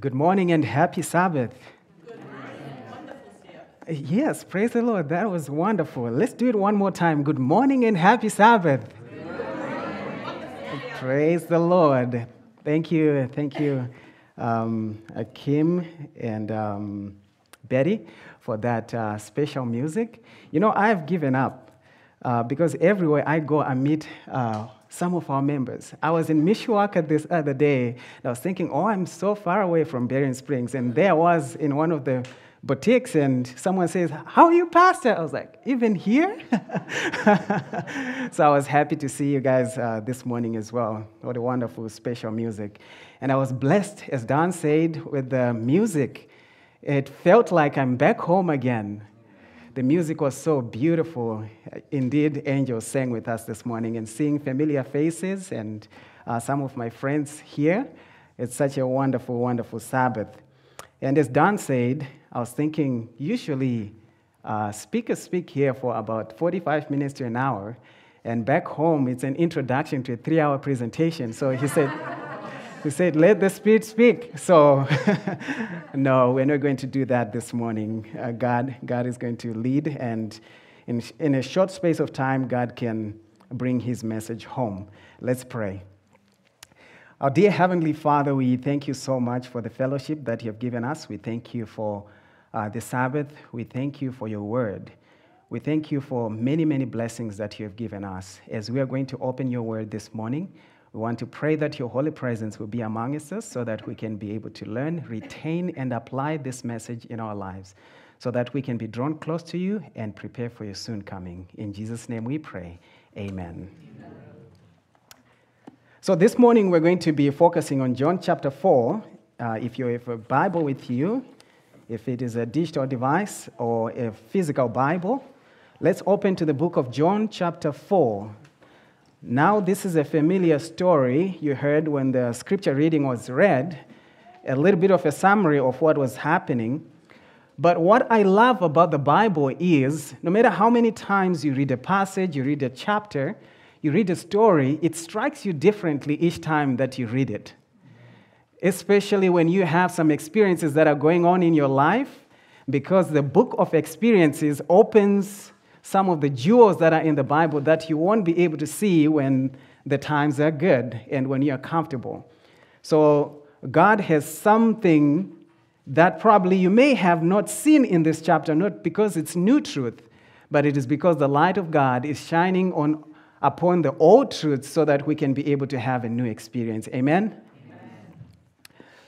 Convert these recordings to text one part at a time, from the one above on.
Good morning and happy Sabbath. Yes, praise the Lord. That was wonderful. Let's do it one more time. Good morning and happy Sabbath. Praise the Lord. Thank you. Thank you, um, Kim and um, Betty, for that uh, special music. You know, I've given up uh, because everywhere I go, I meet uh, some of our members. I was in Mishawaka this other day, and I was thinking, oh, I'm so far away from Berrien Springs. And there was in one of the boutiques, and someone says, How are you, Pastor? I was like, Even here? so I was happy to see you guys uh, this morning as well. What a wonderful, special music. And I was blessed, as Don said, with the music. It felt like I'm back home again. The music was so beautiful. Indeed, angels sang with us this morning and seeing familiar faces and uh, some of my friends here. It's such a wonderful, wonderful Sabbath. And as Don said, I was thinking usually uh, speakers speak here for about 45 minutes to an hour, and back home it's an introduction to a three hour presentation. So he said, he said, let the Spirit speak. So, no, we're not going to do that this morning. Uh, God, God is going to lead, and in, in a short space of time, God can bring his message home. Let's pray. Our dear Heavenly Father, we thank you so much for the fellowship that you have given us. We thank you for uh, the Sabbath. We thank you for your word. We thank you for many, many blessings that you have given us. As we are going to open your word this morning, we want to pray that your holy presence will be among us so that we can be able to learn, retain, and apply this message in our lives so that we can be drawn close to you and prepare for your soon coming. In Jesus' name we pray. Amen. Amen. So this morning we're going to be focusing on John chapter 4. Uh, if you have a Bible with you, if it is a digital device or a physical Bible, let's open to the book of John chapter 4. Now, this is a familiar story you heard when the scripture reading was read, a little bit of a summary of what was happening. But what I love about the Bible is no matter how many times you read a passage, you read a chapter, you read a story, it strikes you differently each time that you read it. Especially when you have some experiences that are going on in your life, because the book of experiences opens some of the jewels that are in the Bible that you won't be able to see when the times are good and when you're comfortable. So, God has something that probably you may have not seen in this chapter, not because it's new truth, but it is because the light of God is shining on, upon the old truth so that we can be able to have a new experience. Amen? Amen?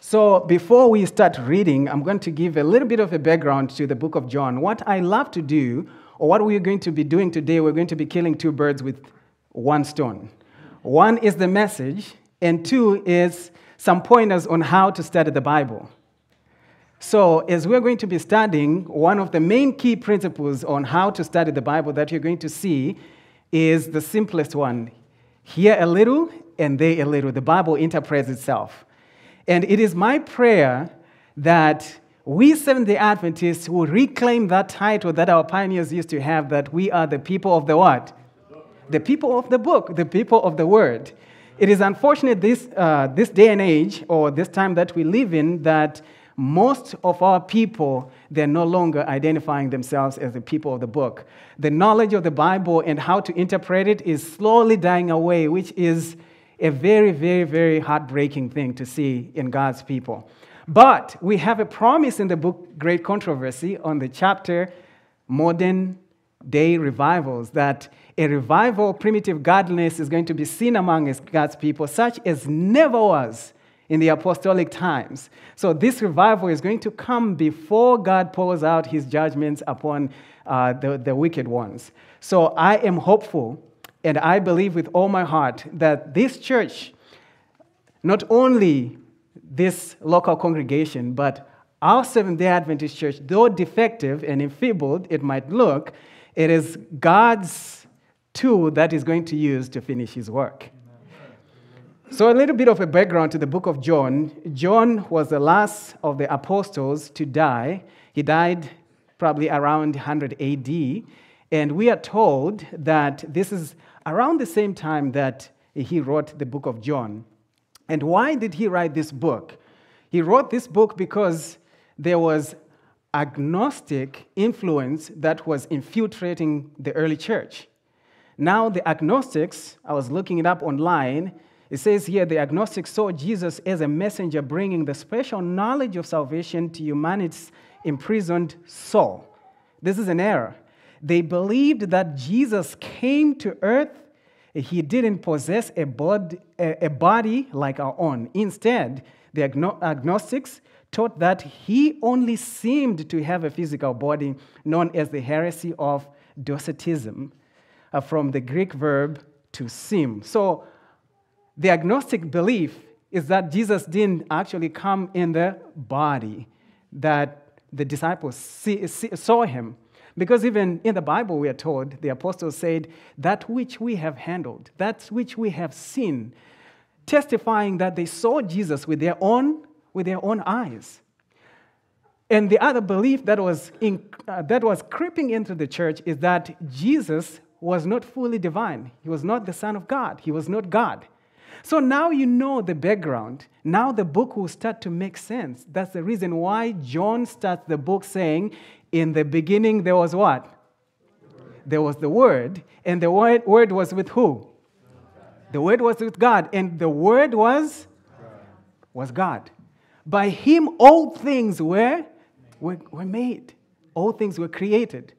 So, before we start reading, I'm going to give a little bit of a background to the book of John. What I love to do or what we're going to be doing today, we're going to be killing two birds with one stone. One is the message, and two is some pointers on how to study the Bible. So, as we're going to be studying, one of the main key principles on how to study the Bible that you're going to see is the simplest one here a little and there a little. The Bible interprets itself. And it is my prayer that we Seventh day Adventists will reclaim that title that our pioneers used to have that we are the people of the what? The people of the book, the people of the word. It is unfortunate this, uh, this day and age, or this time that we live in, that most of our people, they're no longer identifying themselves as the people of the book. The knowledge of the Bible and how to interpret it is slowly dying away, which is a very, very, very heartbreaking thing to see in God's people. But we have a promise in the book Great Controversy on the chapter Modern Day Revivals that a revival primitive godliness is going to be seen among God's people, such as never was in the apostolic times. So, this revival is going to come before God pours out his judgments upon uh, the, the wicked ones. So, I am hopeful and I believe with all my heart that this church not only this local congregation, but our Seventh day Adventist church, though defective and enfeebled it might look, it is God's tool that He's going to use to finish His work. So, a little bit of a background to the book of John. John was the last of the apostles to die. He died probably around 100 AD. And we are told that this is around the same time that he wrote the book of John. And why did he write this book? He wrote this book because there was agnostic influence that was infiltrating the early church. Now, the agnostics, I was looking it up online, it says here the agnostics saw Jesus as a messenger bringing the special knowledge of salvation to humanity's imprisoned soul. This is an error. They believed that Jesus came to earth. He didn't possess a body, a body like our own. Instead, the agnostics taught that he only seemed to have a physical body, known as the heresy of docetism, uh, from the Greek verb to seem. So, the agnostic belief is that Jesus didn't actually come in the body, that the disciples see, see, saw him. Because even in the Bible, we are told, the apostles said, that which we have handled, that which we have seen, testifying that they saw Jesus with their own, with their own eyes. And the other belief that was, in, uh, that was creeping into the church is that Jesus was not fully divine. He was not the Son of God. He was not God. So now you know the background. Now the book will start to make sense. That's the reason why John starts the book saying, In the beginning there was what? There was the Word, and the word, was with who? The Word was with God, and the Word was? Was God. By Him all things were, were, were made, all things were created.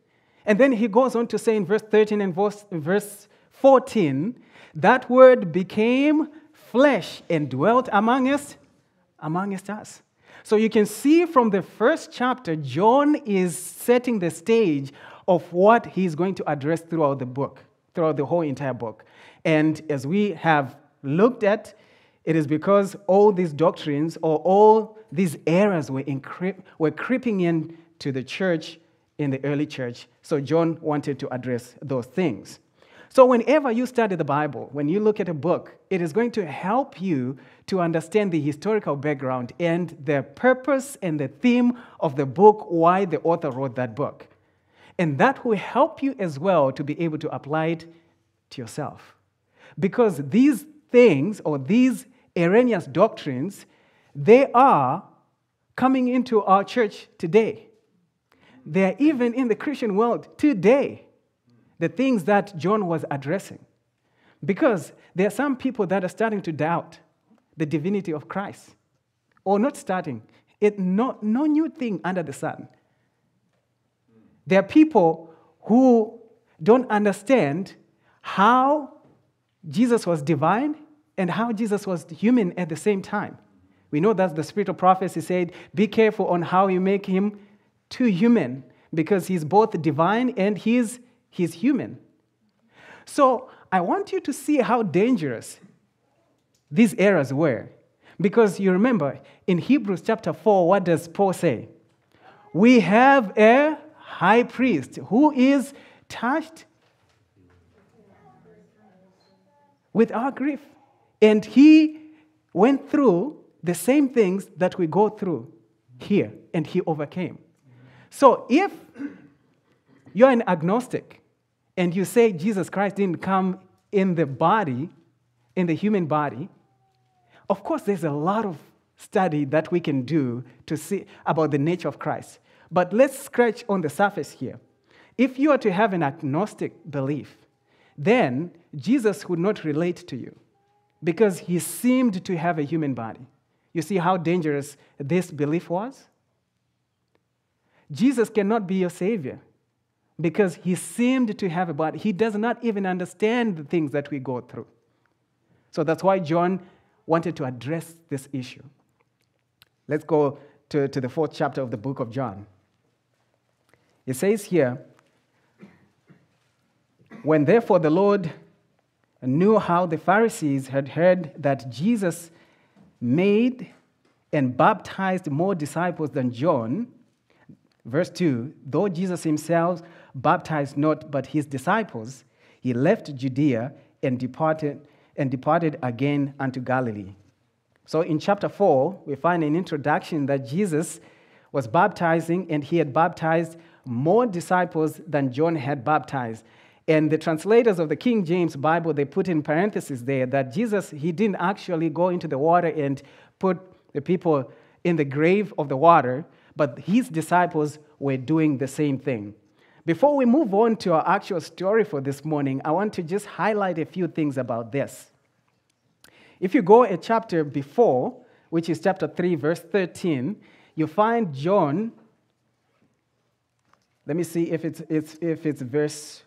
And then he goes on to say in verse 13 and verse, verse 14 that word became flesh and dwelt among us, amongst us. So you can see from the first chapter, John is setting the stage of what he's going to address throughout the book, throughout the whole entire book. And as we have looked at, it is because all these doctrines or all these errors were, were creeping in to the church in the early church. So John wanted to address those things. So, whenever you study the Bible, when you look at a book, it is going to help you to understand the historical background and the purpose and the theme of the book, why the author wrote that book. And that will help you as well to be able to apply it to yourself. Because these things or these erroneous doctrines, they are coming into our church today. They are even in the Christian world today the things that John was addressing. Because there are some people that are starting to doubt the divinity of Christ. Or not starting. It, no, no new thing under the sun. There are people who don't understand how Jesus was divine and how Jesus was human at the same time. We know that the spirit of prophecy said, Be careful on how you make him too human, because he's both divine and he's He's human. So I want you to see how dangerous these errors were. Because you remember in Hebrews chapter 4, what does Paul say? We have a high priest who is touched with our grief. And he went through the same things that we go through here, and he overcame. So if you're an agnostic, and you say Jesus Christ didn't come in the body, in the human body, of course, there's a lot of study that we can do to see about the nature of Christ. But let's scratch on the surface here. If you are to have an agnostic belief, then Jesus would not relate to you because he seemed to have a human body. You see how dangerous this belief was? Jesus cannot be your savior because he seemed to have a body. He does not even understand the things that we go through. So that's why John wanted to address this issue. Let's go to, to the fourth chapter of the book of John. It says here, When therefore the Lord knew how the Pharisees had heard that Jesus made and baptized more disciples than John, verse 2, though Jesus himself baptized not but his disciples, he left Judea and departed, and departed again unto Galilee. So in chapter 4, we find an introduction that Jesus was baptizing and he had baptized more disciples than John had baptized. And the translators of the King James Bible, they put in parentheses there that Jesus, he didn't actually go into the water and put the people in the grave of the water, but his disciples were doing the same thing. Before we move on to our actual story for this morning, I want to just highlight a few things about this. If you go a chapter before, which is chapter 3, verse 13, you find John. Let me see if it's, it's, if it's verse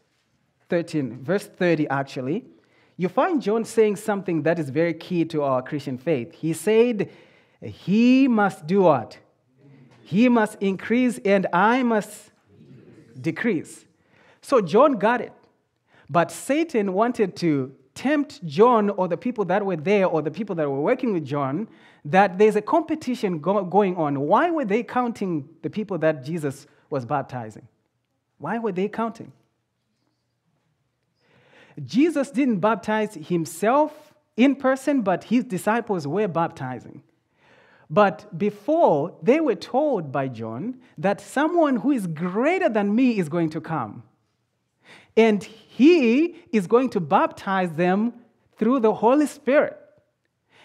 13, verse 30 actually. You find John saying something that is very key to our Christian faith. He said, He must do what? He must increase, and I must decrease. So John got it. But Satan wanted to tempt John or the people that were there or the people that were working with John that there's a competition go- going on. Why were they counting the people that Jesus was baptizing? Why were they counting? Jesus didn't baptize himself in person, but his disciples were baptizing. But before, they were told by John that someone who is greater than me is going to come. And he is going to baptize them through the Holy Spirit.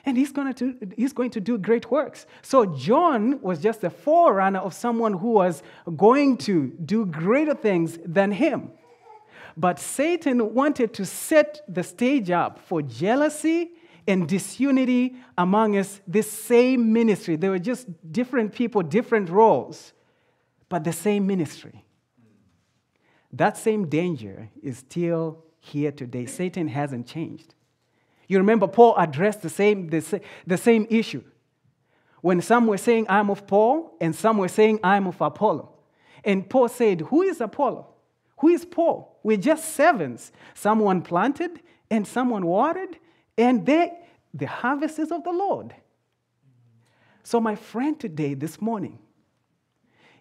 And he's going, to, he's going to do great works. So, John was just a forerunner of someone who was going to do greater things than him. But Satan wanted to set the stage up for jealousy and disunity among us this same ministry. They were just different people, different roles, but the same ministry. That same danger is still here today. Satan hasn't changed. You remember Paul addressed the same, the, the same issue. When some were saying, I'm of Paul, and some were saying, I'm of Apollo. And Paul said, Who is Apollo? Who is Paul? We're just servants. Someone planted and someone watered, and they, the harvest is of the Lord. So, my friend, today, this morning,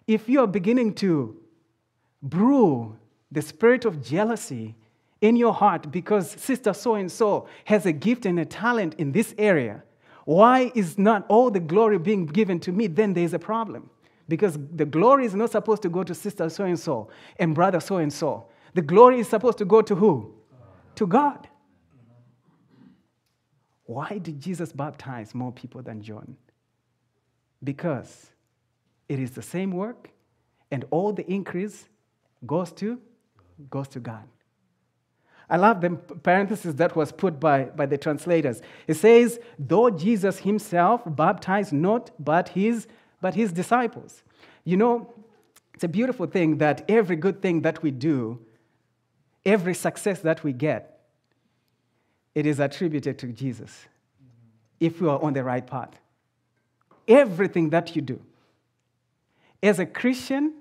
if you are beginning to brew the spirit of jealousy in your heart because sister so and so has a gift and a talent in this area, why is not all the glory being given to me? Then there's a problem. Because the glory is not supposed to go to sister so and so and brother so and so. The glory is supposed to go to who? To God. Why did Jesus baptize more people than John? Because it is the same work, and all the increase goes to goes to God. I love the parenthesis that was put by, by the translators. It says, though Jesus himself baptized not but his, but his disciples. You know, it's a beautiful thing that every good thing that we do, every success that we get, it is attributed to Jesus if we are on the right path. Everything that you do. As a Christian,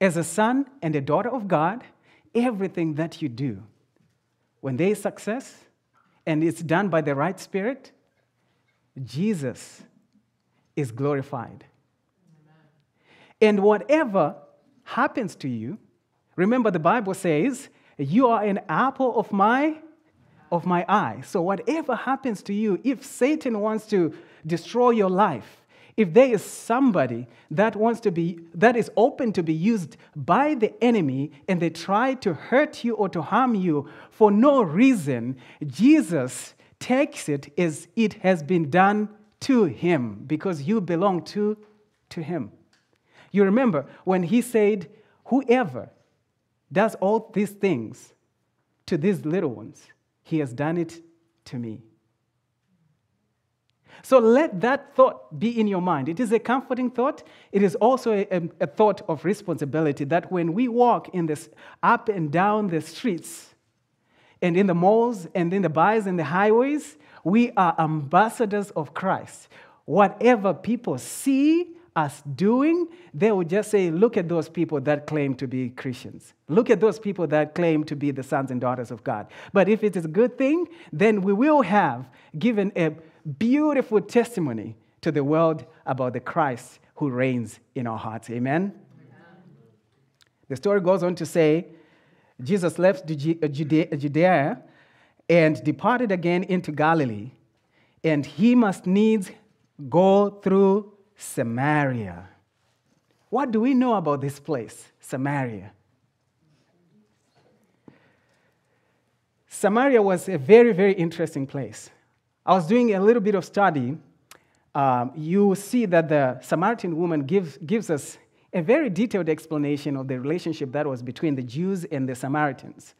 as a son and a daughter of God, everything that you do, when there is success and it's done by the right spirit, Jesus is glorified. And whatever happens to you, remember the Bible says, you are an apple of my of my eye. So whatever happens to you, if Satan wants to destroy your life, if there is somebody that wants to be that is open to be used by the enemy and they try to hurt you or to harm you for no reason, Jesus takes it as it has been done to him because you belong to, to him. You remember when he said, Whoever does all these things to these little ones, he has done it to me. So let that thought be in your mind. It is a comforting thought. It is also a, a, thought of responsibility that when we walk in this up and down the streets and in the malls and in the bars and the highways, we are ambassadors of Christ. Whatever people see us doing, they will just say, Look at those people that claim to be Christians. Look at those people that claim to be the sons and daughters of God. But if it is a good thing, then we will have given a beautiful testimony to the world about the Christ who reigns in our hearts. Amen? Amen. The story goes on to say Jesus left uh, uh, Judea and departed again into Galilee, and he must needs go through Samaria. What do we know about this place, Samaria? Samaria was a very, very interesting place. I was doing a little bit of study um, you see that the Samaritan woman gives, gives us a very detailed explanation of the relationship that was between the Jews and the Samaritans.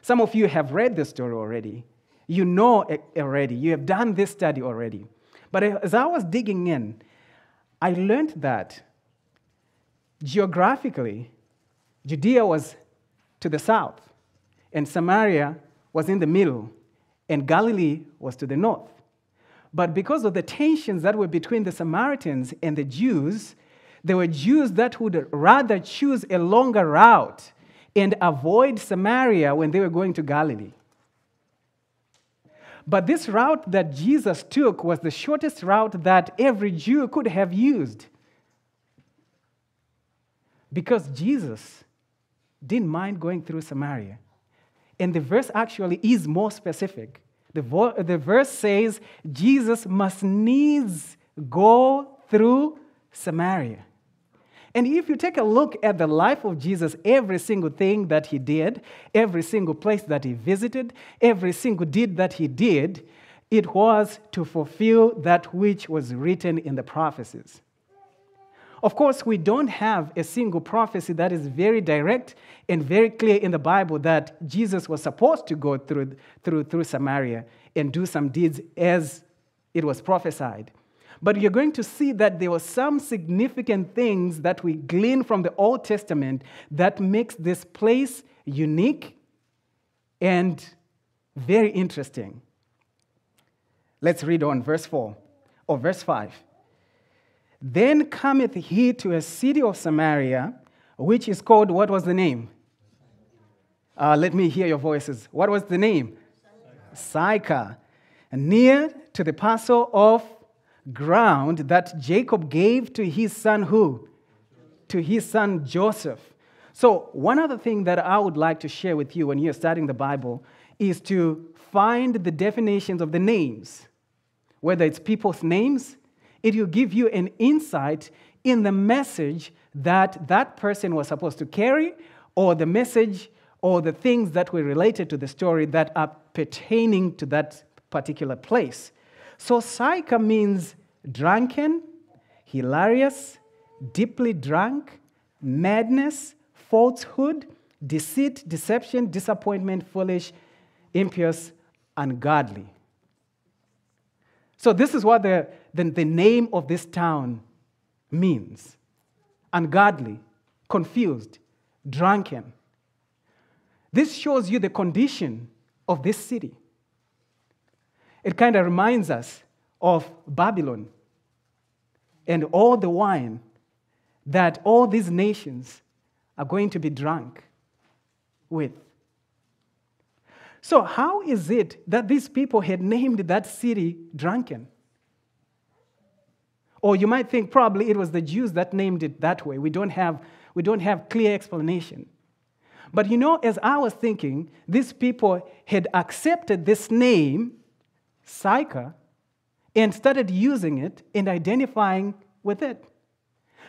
Some of you have read this story already. You know already. You have done this study already. But as I was digging in, I learned that geographically, Judea was to the south, and Samaria was in the middle, and Galilee was to the north. But because of the tensions that were between the Samaritans and the Jews, there were Jews that would rather choose a longer route and avoid Samaria when they were going to Galilee. But this route that Jesus took was the shortest route that every Jew could have used. Because Jesus didn't mind going through Samaria. And the verse actually is more specific. The, vo- the verse says Jesus must needs go through Samaria. And if you take a look at the life of Jesus, every single thing that he did, every single place that he visited, every single deed that he did, it was to fulfill that which was written in the prophecies. Of course, we don't have a single prophecy that is very direct and very clear in the Bible that Jesus was supposed to go through, through, through Samaria and do some deeds as it was prophesied. But you're going to see that there were some significant things that we glean from the Old Testament that makes this place unique and very interesting. Let's read on verse 4 or verse 5. Then cometh he to a city of Samaria, which is called, what was the name? Uh, let me hear your voices. What was the name? Sychar. Near to the parcel of ground that Jacob gave to his son who? To his son Joseph. So, one other thing that I would like to share with you when you're studying the Bible is to find the definitions of the names, whether it's people's names, it will give you an insight in the message that that person was supposed to carry, or the message or the things that were related to the story that are pertaining to that particular place. So, Sychar means drunken, hilarious, deeply drunk, madness, falsehood, deceit, deception, disappointment, foolish, impious, ungodly. So, this is what the, the, the name of this town means ungodly, confused, drunken. This shows you the condition of this city. It kind of reminds us of Babylon and all the wine that all these nations are going to be drunk with. So, how is it that these people had named that city drunken? Or you might think probably it was the Jews that named it that way. We don't have, we don't have clear explanation. But you know, as I was thinking, these people had accepted this name, Sychar, and started using it and identifying with it.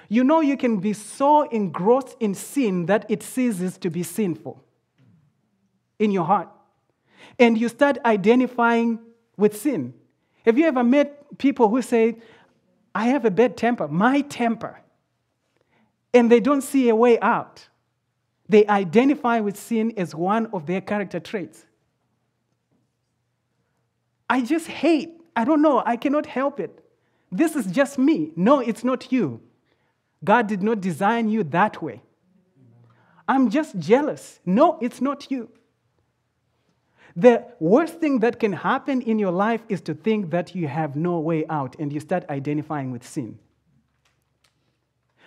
You know, you can be so engrossed in sin that it ceases to be sinful in your heart. And you start identifying with sin. Have you ever met people who say, I have a bad temper, my temper, and they don't see a way out? They identify with sin as one of their character traits. I just hate I don't know. I cannot help it. This is just me. No, it's not you. God did not design you that way. I'm just jealous. No, it's not you. The worst thing that can happen in your life is to think that you have no way out and you start identifying with sin.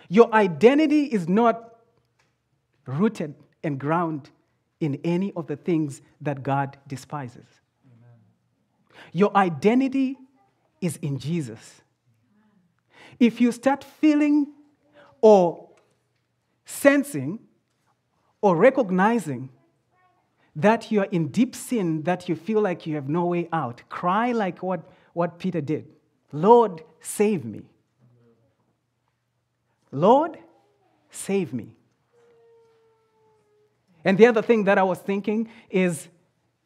Your identity is not rooted and grounded in any of the things that God despises. Your identity is in Jesus. If you start feeling or sensing or recognizing that you are in deep sin, that you feel like you have no way out, cry like what, what Peter did Lord, save me. Lord, save me. And the other thing that I was thinking is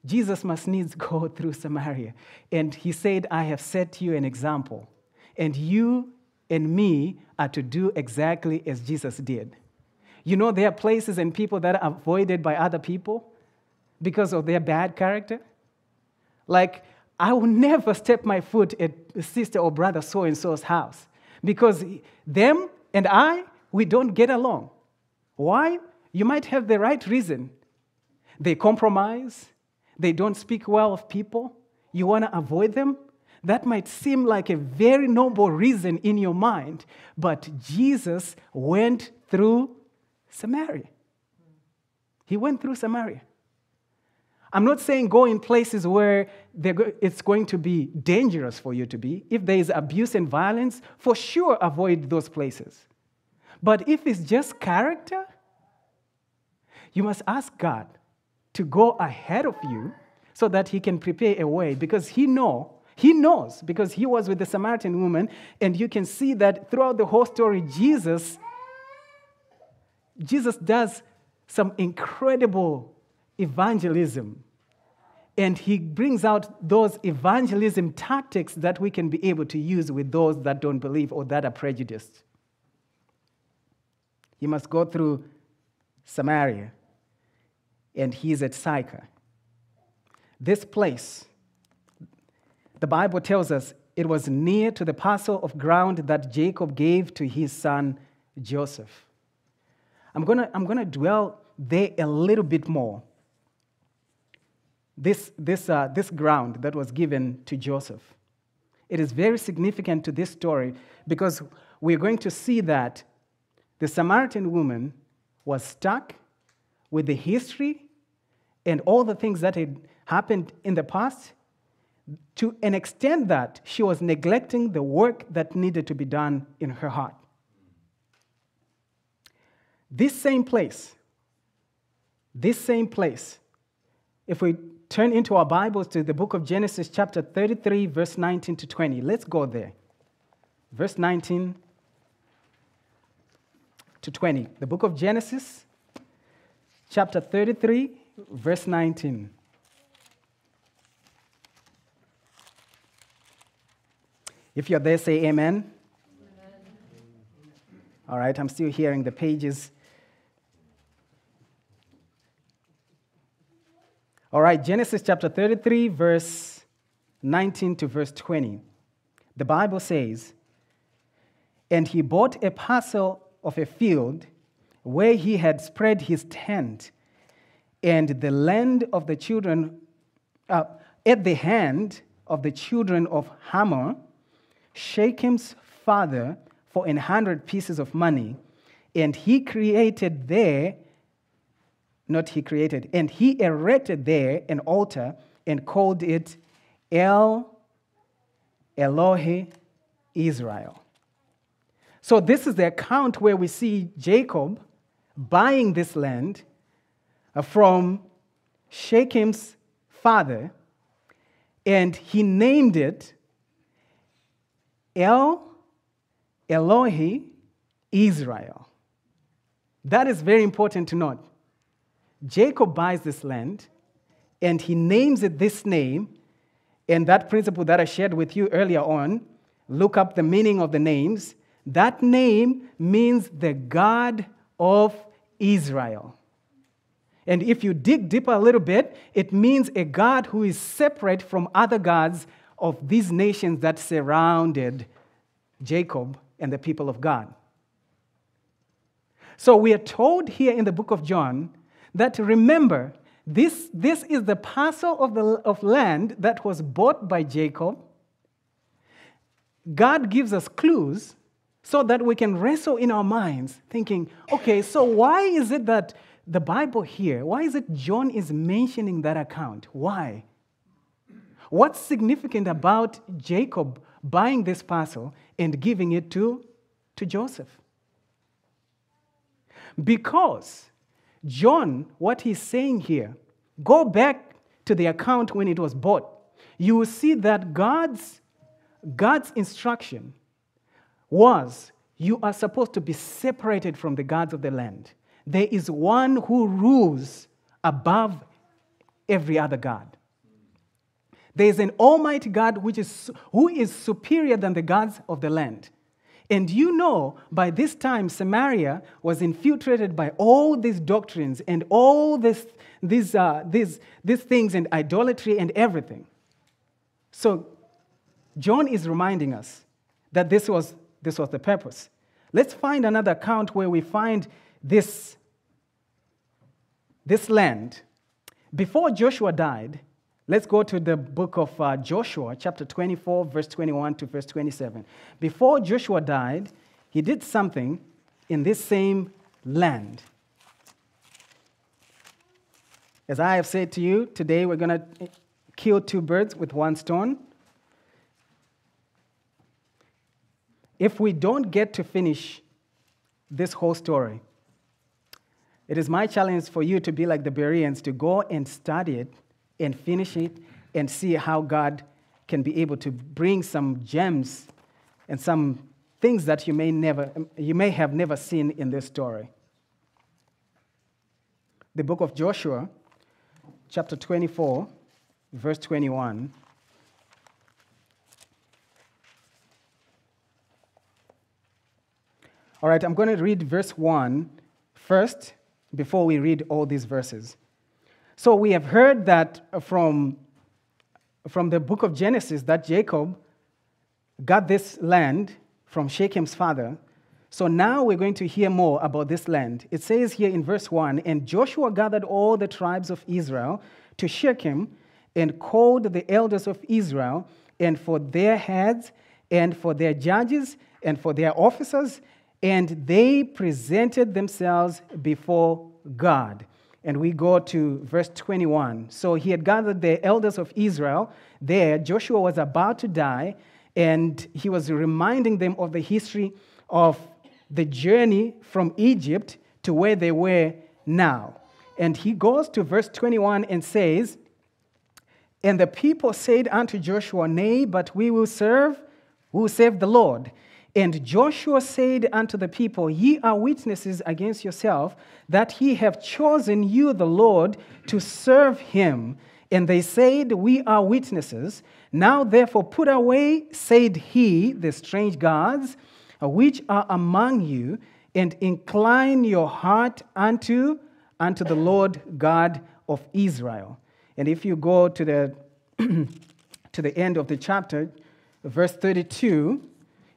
Jesus must needs go through Samaria. And he said, I have set you an example. And you and me are to do exactly as Jesus did. You know, there are places and people that are avoided by other people because of their bad character. Like, I will never step my foot at sister or brother so and so's house because them and I, we don't get along. Why? You might have the right reason. They compromise, they don't speak well of people, you want to avoid them. That might seem like a very noble reason in your mind, but Jesus went through Samaria. He went through Samaria. I'm not saying go in places where it's going to be dangerous for you to be. If there is abuse and violence, for sure avoid those places. But if it's just character, you must ask God to go ahead of you so that he can prepare a way because he know he knows because he was with the Samaritan woman and you can see that throughout the whole story Jesus Jesus does some incredible evangelism. And he brings out those evangelism tactics that we can be able to use with those that don't believe or that are prejudiced. you must go through Samaria, and he's at Sychar. This place, the Bible tells us it was near to the parcel of ground that Jacob gave to his son Joseph. I'm going to I'm to dwell there a little bit more this, this, uh, this ground that was given to Joseph. It is very significant to this story because we're going to see that the Samaritan woman was stuck with the history and all the things that had happened in the past to an extent that she was neglecting the work that needed to be done in her heart. This same place, this same place, if we turn into our Bibles to the book of Genesis, chapter 33, verse 19 to 20. Let's go there. Verse 19 to 20. The book of Genesis, chapter 33, verse 19. If you're there, say amen. amen. All right, I'm still hearing the pages All right, Genesis chapter 33, verse 19 to verse 20. The Bible says, And he bought a parcel of a field where he had spread his tent, and the land of the children, uh, at the hand of the children of Hamor, Shechem's father, for an hundred pieces of money, and he created there not he created. And he erected there an altar and called it El Elohe Israel. So, this is the account where we see Jacob buying this land uh, from Shechem's father, and he named it El Elohe Israel. That is very important to note. Jacob buys this land and he names it this name. And that principle that I shared with you earlier on, look up the meaning of the names. That name means the God of Israel. And if you dig deeper a little bit, it means a God who is separate from other gods of these nations that surrounded Jacob and the people of God. So we are told here in the book of John that remember, this, this is the parcel of, the, of land that was bought by Jacob. God gives us clues so that we can wrestle in our minds, thinking, okay, so why is it that the Bible here, why is it John is mentioning that account? Why? What's significant about Jacob buying this parcel and giving it to, to Joseph? Because John, what he's saying here, go back to the account when it was bought. You will see that God's, God's instruction was you are supposed to be separated from the gods of the land. There is one who rules above every other God. There is an almighty God which is, who is superior than the gods of the land. And you know, by this time, Samaria was infiltrated by all these doctrines and all this, these, uh, these, these things and idolatry and everything. So, John is reminding us that this was, this was the purpose. Let's find another account where we find this, this land. Before Joshua died, let's go to the book of uh, Joshua, chapter 24, verse 21 to verse 27. Before Joshua died, he did something in this same land. As I have said to you, today we're going to kill two birds with one stone. If we don't get to finish this whole story, it is my challenge for you to be like the Bereans, to go and study it and finish it and see how God can be able to bring some gems and some things that you may, never, you may have never seen in this story. The book of Joshua, chapter 24, verse 21. All right, I'm going to read verse 1 first before we read all these verses. So we have heard that from, from the book of Genesis that Jacob got this land from Shechem's father. So now we're going to hear more about this land. It says here in verse 1 And Joshua gathered all the tribes of Israel to Shechem and called the elders of Israel, and for their heads, and for their judges, and for their officers, and they presented themselves before God. And we go to verse 21. So he had gathered the elders of Israel there. Joshua was about to die, and he was reminding them of the history of the journey from Egypt to where they were now. And he goes to verse 21 and says, And the people said unto Joshua, Nay, but we will serve, we will serve the Lord. And Joshua said unto the people, Ye are witnesses against yourself that he have chosen you, the Lord, to serve him. And they said, We are witnesses. Now therefore put away, said he, the strange gods which are among you, and incline your heart unto, unto the Lord God of Israel. And if you go to the, to the end of the chapter, verse 32,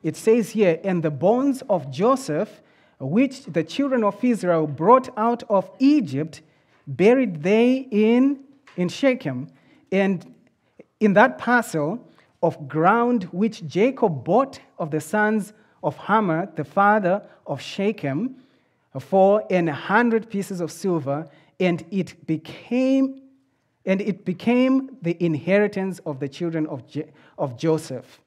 it says here, And the bones of Joseph, which the children of Israel brought out of Egypt, buried they in, in Shechem, and in that parcel of ground which Jacob bought of the sons of Hamor, the father of Shechem, for an hundred pieces of silver, and it became and it became the inheritance of the children of, Je- of Joseph.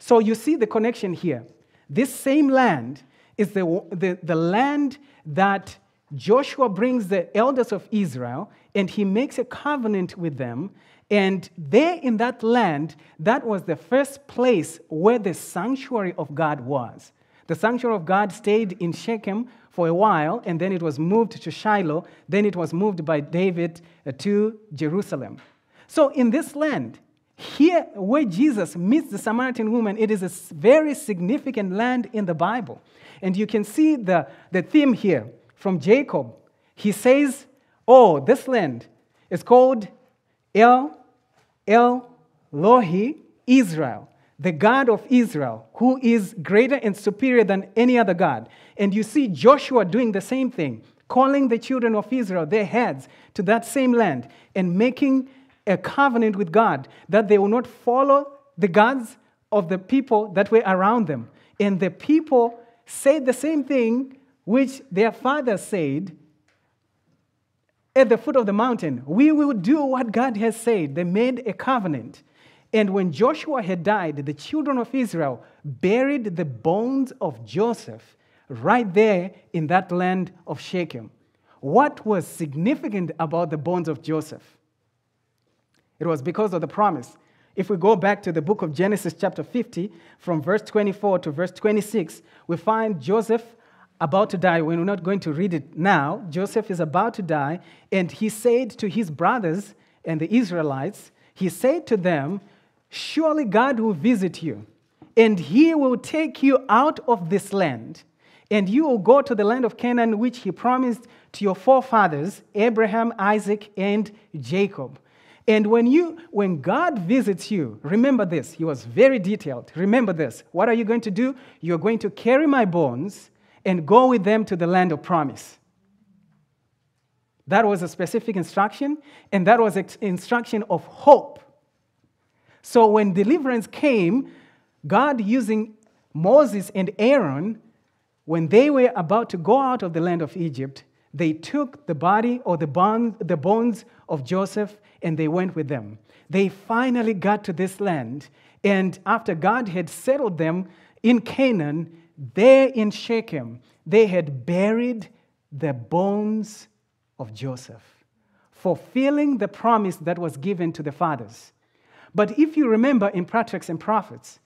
So you see the connection here. This same land is the, the, the land that Joshua brings the elders of Israel and he makes a covenant with them. And there in that land, that was the first place where the sanctuary of God was. The sanctuary of God stayed in Shechem for a while, and then it was moved to Shiloh. Then it was moved by David uh, to Jerusalem. So in this land, here, where Jesus meets the Samaritan woman, it is a very significant land in the Bible. And you can see the, the theme here from Jacob. He says, Oh, this land is called El, El Elohe Israel, the God of Israel, who is greater and superior than any other God. And you see Joshua doing the same thing, calling the children of Israel, their heads, to that same land and making a covenant with God that they will not follow the gods of the people that were around them. And the people said the same thing which their father said at the foot of the mountain. We will do what God has said. They made a covenant. And when Joshua had died, the children of Israel buried the bones of Joseph right there in that land of Shechem. What was significant about the bones of Joseph? It was because of the promise. If we go back to the book of Genesis, chapter 50, from verse 24 to verse 26, we find Joseph about to die. We're not going to read it now. Joseph is about to die, and he said to his brothers and the Israelites, he said to them, Surely God will visit you, and he will take you out of this land, and you will go to the land of Canaan, which he promised to your forefathers, Abraham, Isaac, and Jacob. And when you when God visits you, remember this. He was very detailed. Remember this. What are you going to do? You're going to carry my bones and go with them to the land of promise. That was a specific instruction, and that was an instruction of hope. So when deliverance came, God using Moses and Aaron, when they were about to go out of the land of Egypt, they took the body or the, bond, the bones of Joseph and they went with them. They finally got to this land, and after God had settled them in Canaan, there in Shechem, they had buried the bones of Joseph, fulfilling the promise that was given to the fathers. But if you remember in Patriarchs and Prophets,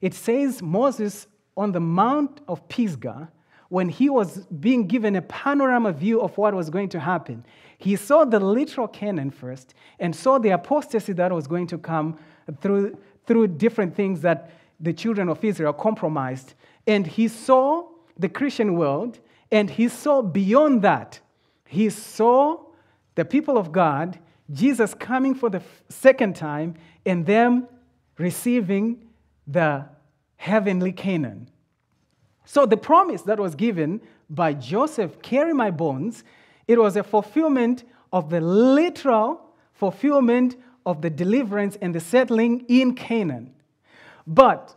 it says Moses on the Mount of Pisgah, when he was being given a panorama view of what was going to happen, he saw the literal Canaan first and saw the apostasy that was going to come through, through different things that the children of Israel compromised. And he saw the Christian world and he saw beyond that. He saw the people of God, Jesus coming for the second time, and them receiving the heavenly Canaan. So the promise that was given by Joseph, carry my bones, it was a fulfillment of the literal fulfillment of the deliverance and the settling in Canaan. But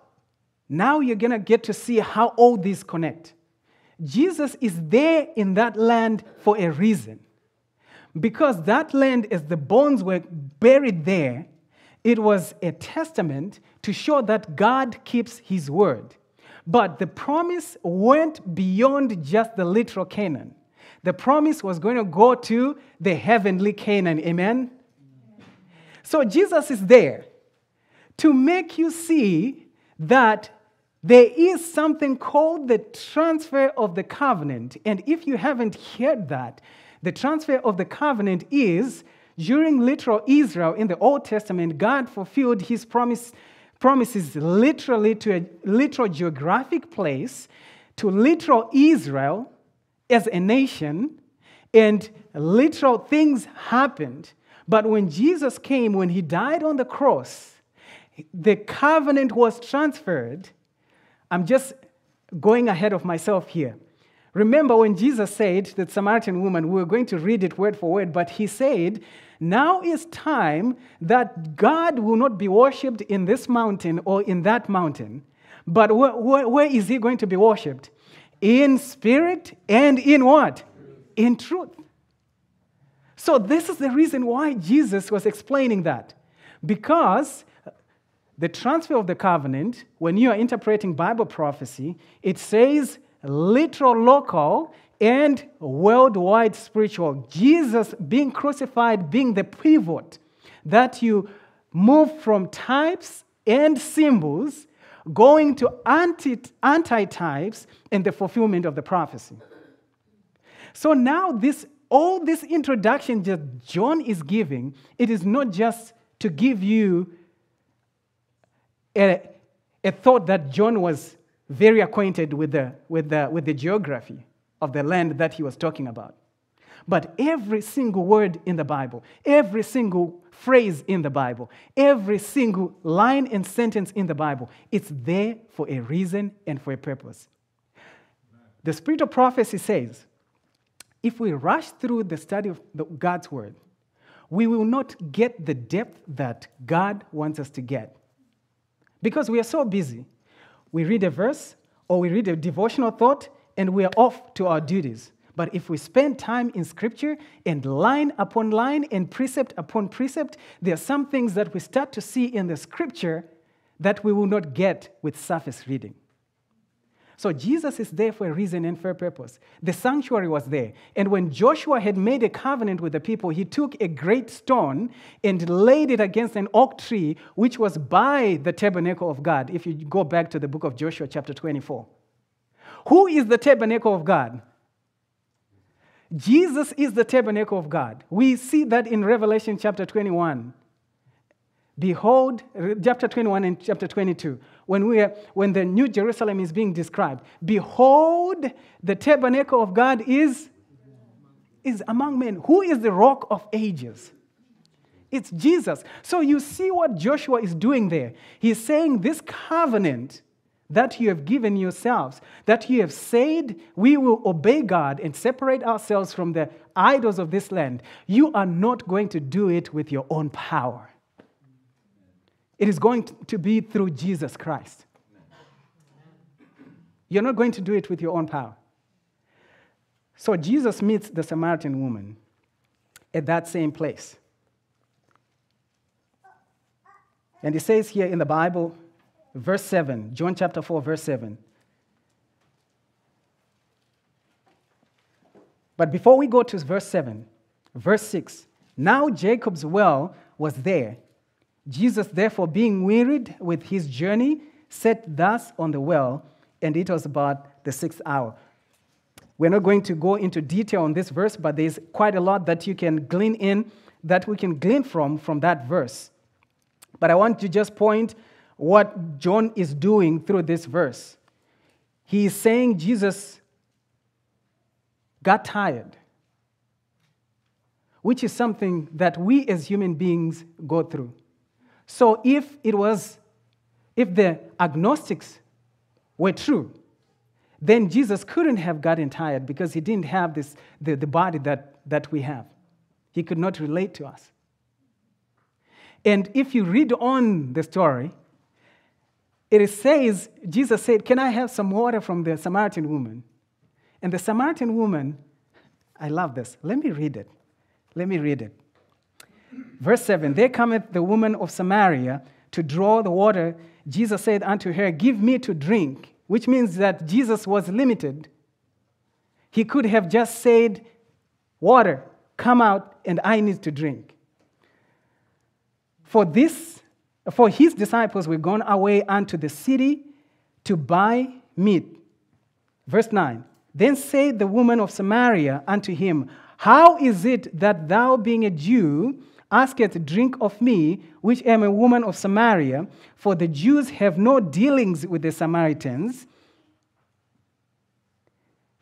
now you're going to get to see how all these connect. Jesus is there in that land for a reason. Because that land, as the bones were buried there, it was a testament to show that God keeps his word. But the promise went beyond just the literal Canaan. The promise was going to go to the heavenly Canaan. Amen? So Jesus is there to make you see that there is something called the transfer of the covenant. And if you haven't heard that, the transfer of the covenant is during literal Israel in the Old Testament, God fulfilled his promise promises literally to a literal geographic place, to literal Israel as a nation, and literal things happened. But when Jesus came, when he died on the cross, the covenant was transferred. I'm just going ahead of myself here. Remember when Jesus said that Samaritan woman, we were going to read it word for word, but he said now is time that God will not be worshipped in this mountain or in that mountain. But where, is he going to be worshipped? In spirit and in what? In truth. So, this is the reason why Jesus was explaining that. Because the transfer of the covenant, when you are interpreting Bible prophecy, it says literal local and worldwide spiritual. Jesus being crucified being the pivot that you move from types and symbols going to anti anti types and the fulfillment of the prophecy. So now this all this introduction that John is giving, it is not just to give you a, a thought that John was very acquainted with the, with, the, with the geography of the land that he was talking about. But every single word in the Bible, every single phrase in the Bible, every single line and sentence in the Bible, it's there for a reason and for a purpose. The spirit of prophecy says if we rush through the study of God's word, we will not get the depth that God wants us to get. Because we are so busy. We read a verse or we read a devotional thought and we are off to our duties. But if we spend time in Scripture and line upon line and precept upon precept, there are some things that we start to see in the Scripture that we will not get with surface reading. So Jesus is there for a reason and for a purpose. The sanctuary was there. And when Joshua had made a covenant with the people, he took a great stone and laid it against an oak tree, which was by the tabernacle of God. If you go back to the book of Joshua, chapter 24. Who is the tabernacle of God? Jesus is the tabernacle of God. We see that in Revelation chapter 21. Behold, chapter 21 and chapter 22, when, we are, when the New Jerusalem is being described, behold, the tabernacle of God is, is among men. Who is the rock of ages? It's Jesus. So you see what Joshua is doing there. He's saying, This covenant that you have given yourselves, that you have said, we will obey God and separate ourselves from the idols of this land, you are not going to do it with your own power. It is going to be through Jesus Christ. You're not going to do it with your own power. So Jesus meets the Samaritan woman at that same place. And he says here in the Bible, verse 7, John chapter 4, verse 7. But before we go to verse 7, verse 6, now Jacob's well was there. Jesus, therefore, being wearied with his journey, sat thus on the well, and it was about the sixth hour. We're not going to go into detail on this verse, but there's quite a lot that you can glean in, that we can glean from from that verse. But I want to just point what John is doing through this verse. He is saying Jesus got tired, which is something that we as human beings go through. So if it was, if the Gnostics were true, then Jesus couldn't have gotten tired because he didn't have this, the, the body that, that we have. He could not relate to us. And if you read on the story, it says, Jesus said, Can I have some water from the Samaritan woman? And the Samaritan woman, I love this. Let me read it. Let me read it. Verse 7 There cometh the woman of Samaria to draw the water. Jesus said unto her, Give me to drink, which means that Jesus was limited. He could have just said, Water, come out, and I need to drink. For this for his disciples were gone away unto the city to buy meat. Verse 9 Then said the woman of Samaria unto him, How is it that thou, being a Jew, askest drink of me, which am a woman of Samaria? For the Jews have no dealings with the Samaritans.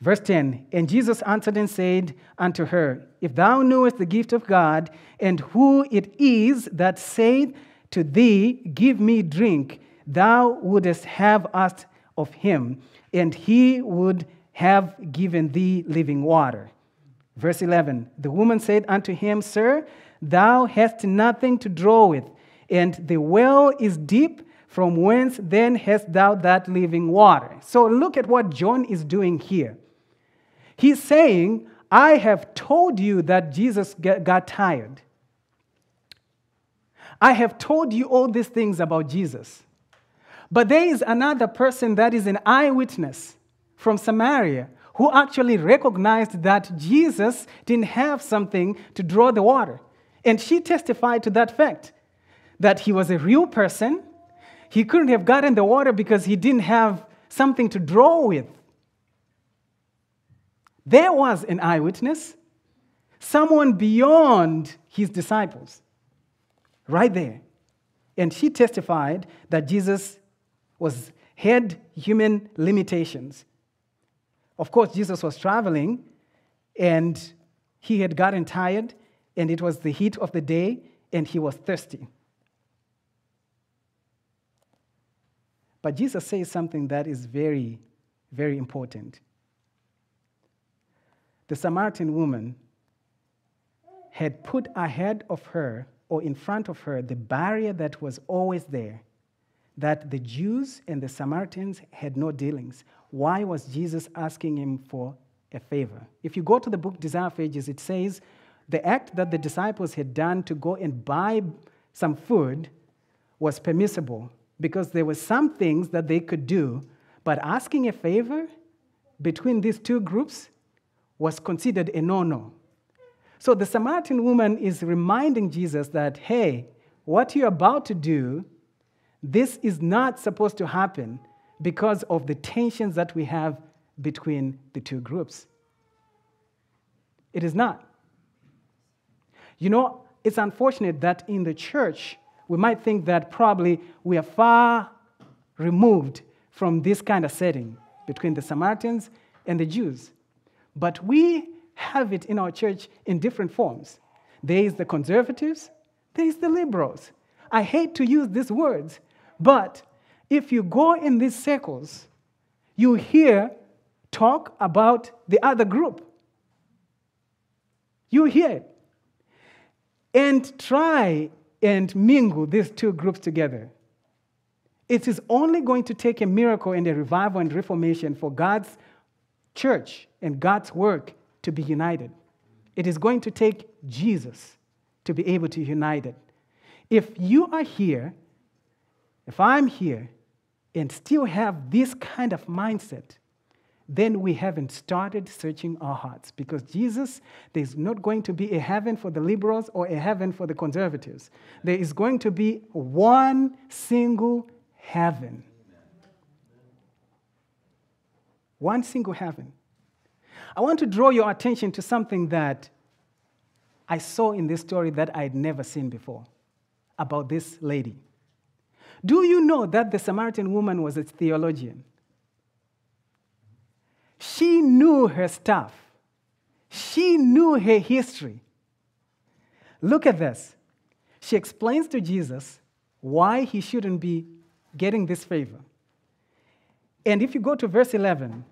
Verse 10 And Jesus answered and said unto her, If thou knewest the gift of God, and who it is that saith, to thee, Give me drink, thou wouldst have asked of him, and he would have given thee living water. Verse 11 The woman said unto him, Sir, thou hast nothing to draw with, and the well is deep. From whence then hast thou that living water? So look at what John is doing here. He's saying, I have told you that Jesus got tired. I have told you all these things about Jesus. But there is another person that is an eyewitness from Samaria who actually recognized that Jesus didn't have something to draw the water. And she testified to that fact that he was a real person. He couldn't have gotten the water because he didn't have something to draw with. There was an eyewitness, someone beyond his disciples right there. And she testified that Jesus was had human limitations. Of course, Jesus was traveling and he had gotten tired, and it was the heat of the day, and he was thirsty. But Jesus says something that is very, very important. The Samaritan woman had put ahead of her or in front of her the barrier that was always there that the Jews and the Samaritans had no dealings. Why was Jesus asking him for a favor? If you go to the book Desire of Ages, it says the act that the disciples had done to go and buy some food was permissible because there were some things that they could do, but asking a favor between these two groups was considered a no no. So the Samaritan woman is reminding Jesus that, hey, what you're about to do, this is not supposed to happen because of the tensions that we have between the two groups. It is not. You know, it's unfortunate that in the church, we might think that probably we are far removed from this kind of setting between the Samaritans and the Jews. But we have it in our church in different forms. There is the conservatives, there is the liberals. I hate to use these words, but if you go in these circles, you hear talk about the other group. You hear it. And try and mingle these two groups together. It is only going to take a miracle and a revival and reformation for God's church and God's work to be united. It is going to take Jesus to be able to unite it. If you are here, if I'm here, and still have this kind of mindset, then we haven't started searching our hearts because Jesus, there's not going to be a heaven for the liberals or a heaven for the conservatives. There is going to be one single heaven. One single heaven. I want to draw your attention to something that I saw in this story that I had never seen before about this lady. Do you know that the Samaritan woman was a theologian? She knew her stuff, she knew her history. Look at this. She explains to Jesus why he shouldn't be getting this favor. And if you go to verse 11,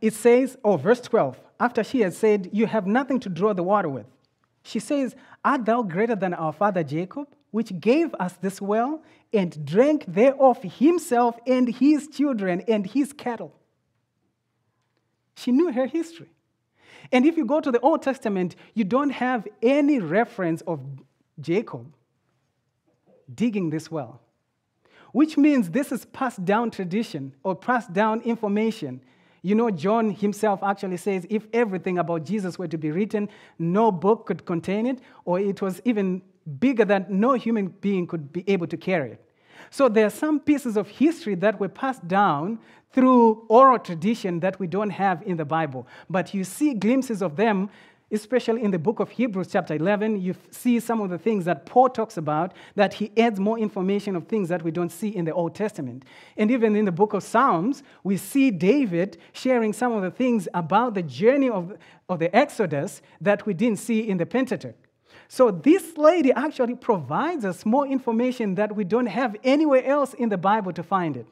it says, oh, verse 12, after she had said, You have nothing to draw the water with, she says, Art thou greater than our father Jacob, which gave us this well and drank thereof himself and his children and his cattle? She knew her history. And if you go to the Old Testament, you don't have any reference of Jacob digging this well, which means this is passed down tradition or passed down information you know, John himself actually says if everything about Jesus were to be written, no book could contain it, or it was even bigger that no human being could be able to carry it. So there are some pieces of history that were passed down through oral tradition that we don't have in the Bible. But you see glimpses of them especially in the book of Hebrews, chapter 11, you see some of the things that Paul talks about, that he adds more information of things that we don't see in the Old Testament. And even in the book of Psalms, we see David sharing some of the things about the journey of, of the Exodus that we didn't see in the Pentateuch. So this lady actually provides us more information that we don't have anywhere else in the Bible to find it.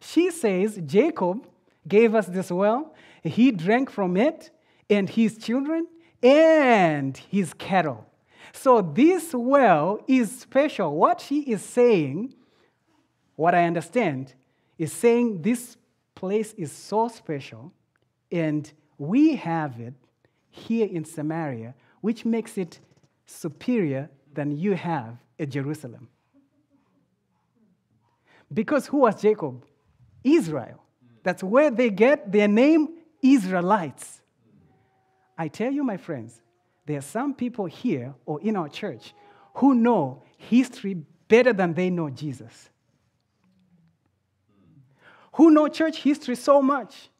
She says, Jacob gave us this well, he drank from it and his children and his cattle. So this well is special. What she is saying, what I understand, is saying this place is so special and we have it here in Samaria, which makes it superior than you have at Jerusalem. Because who was Jacob? Israel. That's where they get their name, Israelites. I tell you, my friends, there are some people here or in our church who know history better than they know Jesus. Who know church history so much.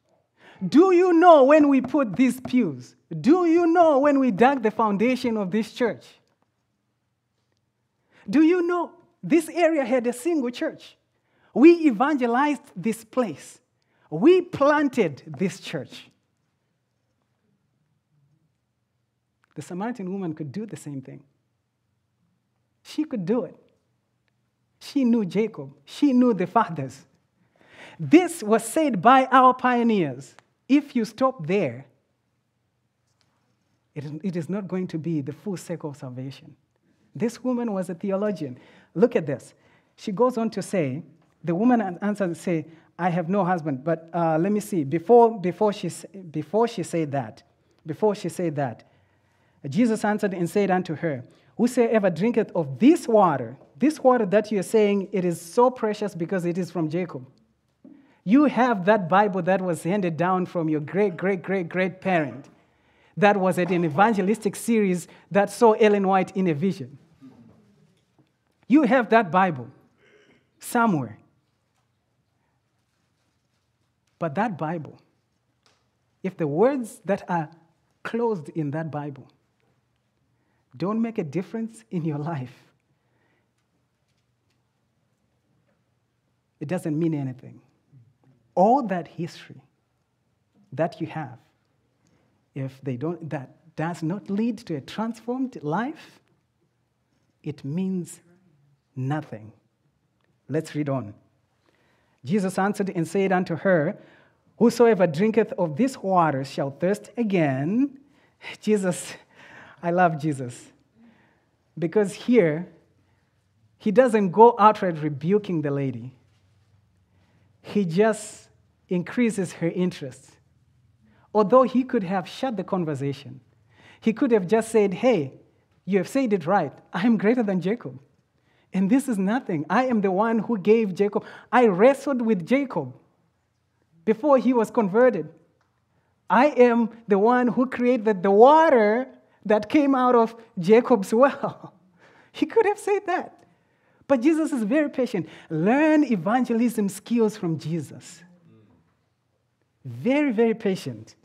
Do you know when we put these pews? Do you know when we dug the foundation of this church? Do you know this area had a single church? We evangelized this place. We planted this church. The Samaritan woman could do the same thing. She could do it. She knew Jacob, she knew the fathers. This was said by our pioneers. If you stop there, it is not going to be the full circle of salvation. This woman was a theologian. Look at this. She goes on to say, the woman answered, say, I have no husband. But uh, let me see. Before, before, she, before she said that, before she said that, Jesus answered and said unto her, Whosoever drinketh of this water, this water that you're saying, it is so precious because it is from Jacob. You have that Bible that was handed down from your great, great, great, great parent. That was at an evangelistic series that saw Ellen White in a vision. You have that Bible somewhere. But that Bible, if the words that are closed in that Bible don't make a difference in your life, it doesn't mean anything. All that history that you have, if they don't, that does not lead to a transformed life, it means nothing. Let's read on. Jesus answered and said unto her, Whosoever drinketh of this water shall thirst again. Jesus, I love Jesus. Because here, he doesn't go outright rebuking the lady, he just increases her interest. Although he could have shut the conversation, he could have just said, Hey, you have said it right. I am greater than Jacob. And this is nothing. I am the one who gave Jacob. I wrestled with Jacob before he was converted. I am the one who created the water that came out of Jacob's well. He could have said that. But Jesus is very patient. Learn evangelism skills from Jesus. Very, very patient.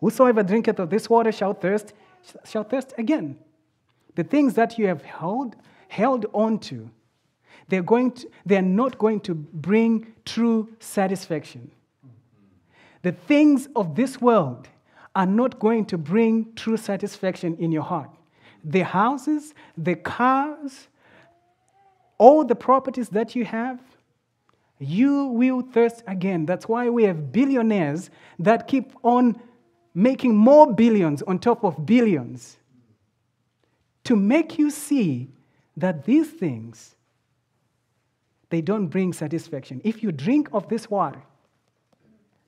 Whosoever drinketh of this water shall thirst, shall thirst again. The things that you have held held on to, they're, going to, they're not going to bring true satisfaction. The things of this world are not going to bring true satisfaction in your heart. The houses, the cars, all the properties that you have, you will thirst again. That's why we have billionaires that keep on making more billions on top of billions to make you see that these things they don't bring satisfaction. If you drink of this water,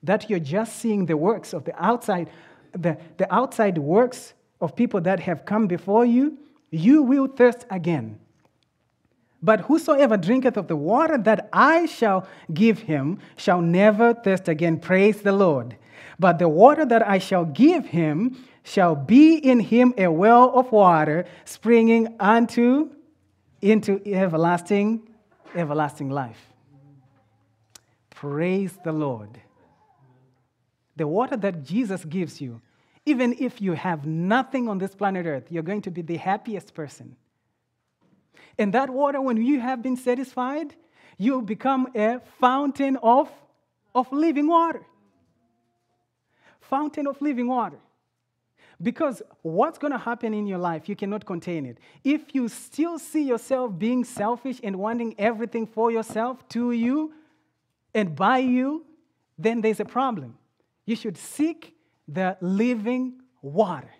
that you're just seeing the works of the outside, the, the outside works of people that have come before you, you will thirst again. But whosoever drinketh of the water that I shall give him shall never thirst again. Praise the Lord. But the water that I shall give him shall be in him a well of water springing unto into everlasting, everlasting life. Praise the Lord. The water that Jesus gives you, even if you have nothing on this planet Earth, you're going to be the happiest person. And that water, when you have been satisfied, you become a fountain of, of living water. Fountain of living water. Because what's going to happen in your life, you cannot contain it. If you still see yourself being selfish and wanting everything for yourself, to you, and by you, then there's a problem. You should seek the living water.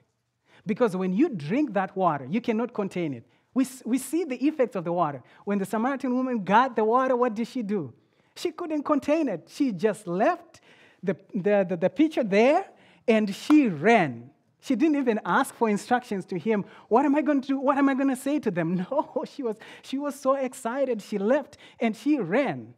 Because when you drink that water, you cannot contain it. We, we see the effects of the water. When the Samaritan woman got the water, what did she do? She couldn't contain it. She just left the, the, the, the pitcher there and she ran. She didn't even ask for instructions to him. What am I going to do? What am I going to say to them? No, she was, she was so excited. She left and she ran.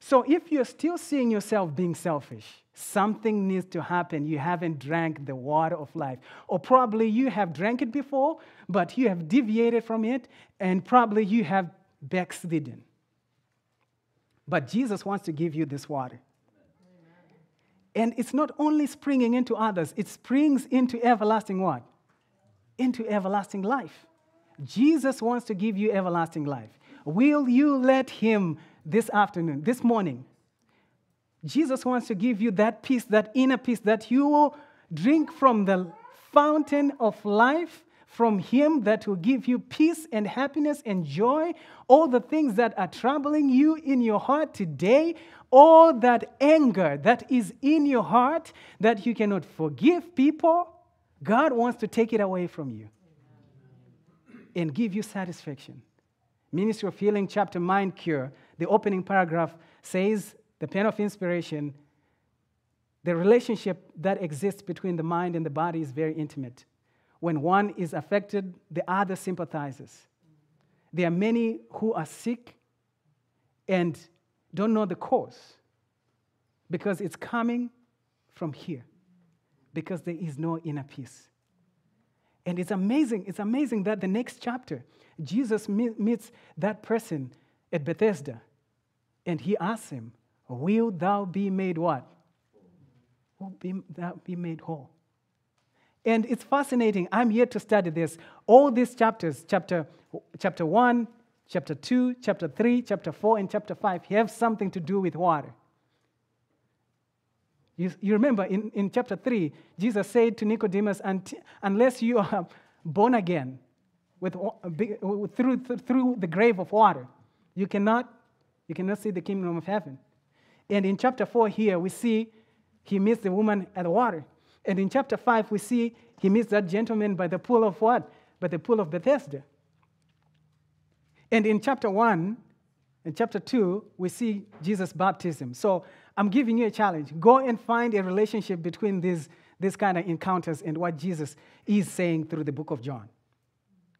So if you're still seeing yourself being selfish, something needs to happen. You haven't drank the water of life. Or probably you have drank it before, but you have deviated from it, and probably you have backslidden. But Jesus wants to give you this water. And it's not only springing into others, it springs into everlasting what? Into everlasting life. Jesus wants to give you everlasting life. Will you let him this afternoon, this morning? Jesus wants to give you that peace, that inner peace, that you will drink from the fountain of life from Him that will give you peace and happiness and joy. All the things that are troubling you in your heart today, all that anger that is in your heart that you cannot forgive people, God wants to take it away from you and give you satisfaction. Ministry of Healing, chapter Mind Cure, the opening paragraph says the pen of inspiration, the relationship that exists between the mind and the body is very intimate. When one is affected, the other sympathizes. There are many who are sick and don't know the cause because it's coming from here, because there is no inner peace. And it's amazing, it's amazing that the next chapter, Jesus meets that person at Bethesda and he asks him, Will thou be made what? Will be, thou be made whole? And it's fascinating. I'm here to study this. All these chapters, chapter, chapter 1, chapter 2, chapter 3, chapter 4, and chapter 5, have something to do with water. You, you remember in, in chapter 3, Jesus said to Nicodemus, Unless you are born again with, through, through the grave of water, you cannot, you cannot see the kingdom of heaven. And in chapter 4 here, we see he meets the woman at the water. And in chapter 5, we see he meets that gentleman by the pool of what? By the pool of Bethesda. And in chapter 1 and chapter 2, we see Jesus' baptism. So I'm giving you a challenge. Go and find a relationship between these, these kind of encounters and what Jesus is saying through the book of John.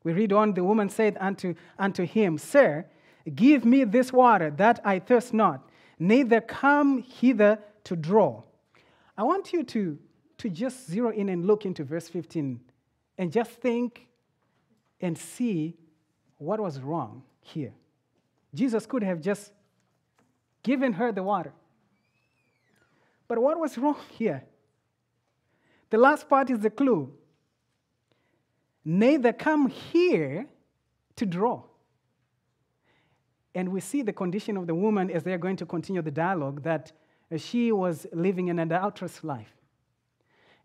We read on, the woman said unto, unto him, Sir, give me this water that I thirst not, neither come hither to draw. I want you to, to just zero in and look into verse 15 and just think and see what was wrong here. Jesus could have just given her the water. But what was wrong here? The last part is the clue. Neither come here to draw. And we see the condition of the woman as they're going to continue the dialogue that uh, she was living an adulterous life.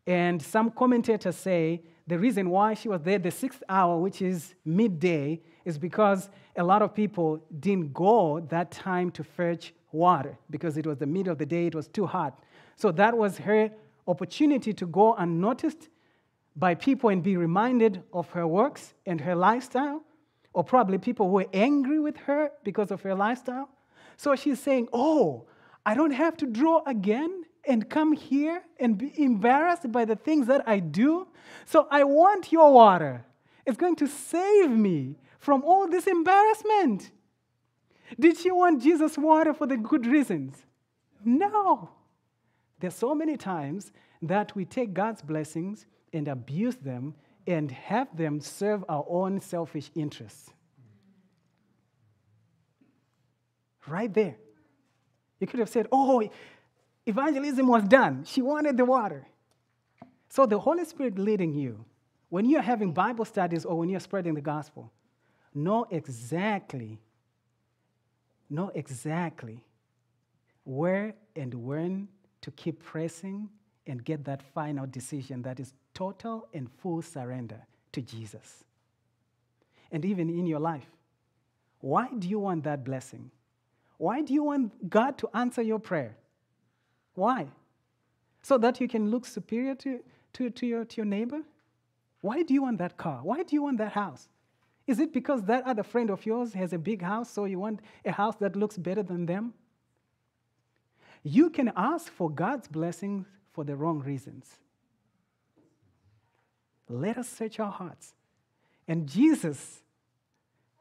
And some commentators say the reason why she was there the sixth hour, which is midday, is because a lot of people didn't go that time to fetch water because it was the middle of the day, it was too hot. So that was her opportunity to go unnoticed by people and be reminded of her works and her lifestyle, or probably people who were angry with her because of her lifestyle. So she's saying, Oh, I don't have to draw again and come here and be embarrassed by the things that I do. So I want your water. It's going to save me from all this embarrassment. Did she want Jesus' water for the good reasons? No. There's so many times that we take God's blessings and abuse them and have them serve our own selfish interests. Right there. You could have said, Oh, evangelism was done. She wanted the water. So the Holy Spirit leading you, when you're having Bible studies or when you're spreading the gospel, know exactly, know exactly where and when to keep pressing and get that final decision that is total and full surrender to Jesus. And even in your life, why do you want that blessing? Why do you want God to answer your prayer? Why? So that you can look superior to, to, to, your, to your neighbor? Why do you want that car? Why do you want that house? Is it because that other friend of yours has a big house, so you want a house that looks better than them? You can ask for God's blessings for the wrong reasons. Let us search our hearts. And Jesus,